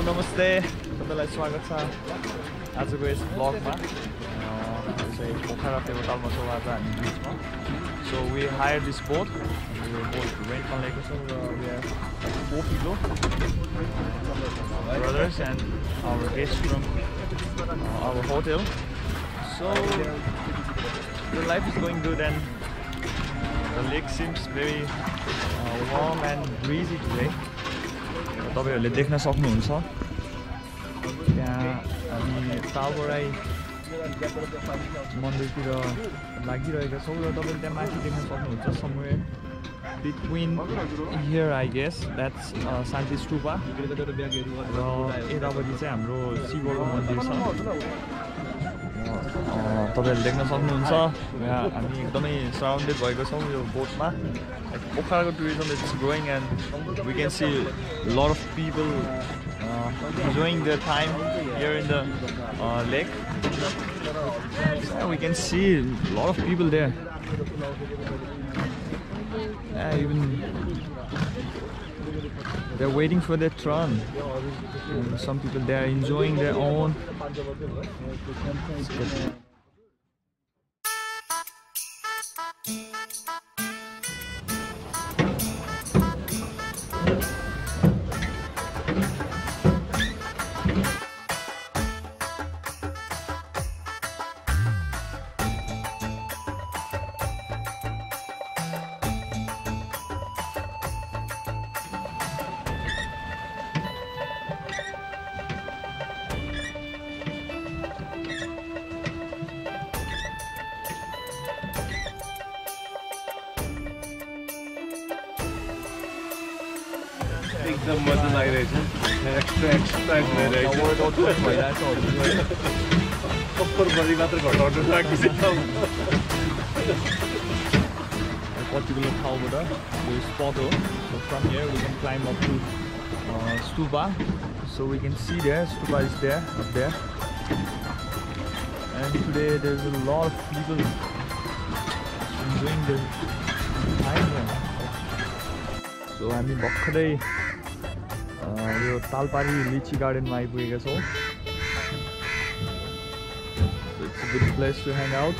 नमस्ते तपाईँलाई स्वागत छ आजको यस ब्लगमा चाहिँ पोखरा फेरोटालमा छौँ आज हामी बिचमा so we hire this boat yo boat रेन्टमा लिएको छौँ र we four kilo brothers and our guests from uh, our hotel. So the life is going good and the lake seems very uh, warm and breezy today. तपाईँहरूले देख्न सक्नुहुन्छ। त्यहाँ हामी तालबराई मन्दिरतिर लागिरहेका छौँ र तपाईँले त्यहाँ माथि देख्न सक्नुहुन्छ somewhere between here I guess that's Shanti Stupa र यतापट्टि चाहिँ हाम्रो शिवको मन्दिर छ। तपाईँहरूले देख्न सक्नुहुन्छ यहाँ हामी एकदमै सराउन्डेड भएको छौँ यो बोटमा पोखराको tourism is growing and we can C lot of people enjoying the time here in the lake we can C lot of people there even they're waiting for their turn and some people they are enjoying their own एकदम मजा लागिरहेछ extra extra भइरहेछ copper बढी मात्र घटाउनु बाँकी छ particular ठाउँबाट यो spot हो so from here we can climb up to uh, stupa so we can see there stupa is there up there and today there's a lot of people enjoying the time here so हामी भर्खरै uh, यो तालपारी लिची गार्डनमा आइपुगेका छौँ So it's a good place to hang out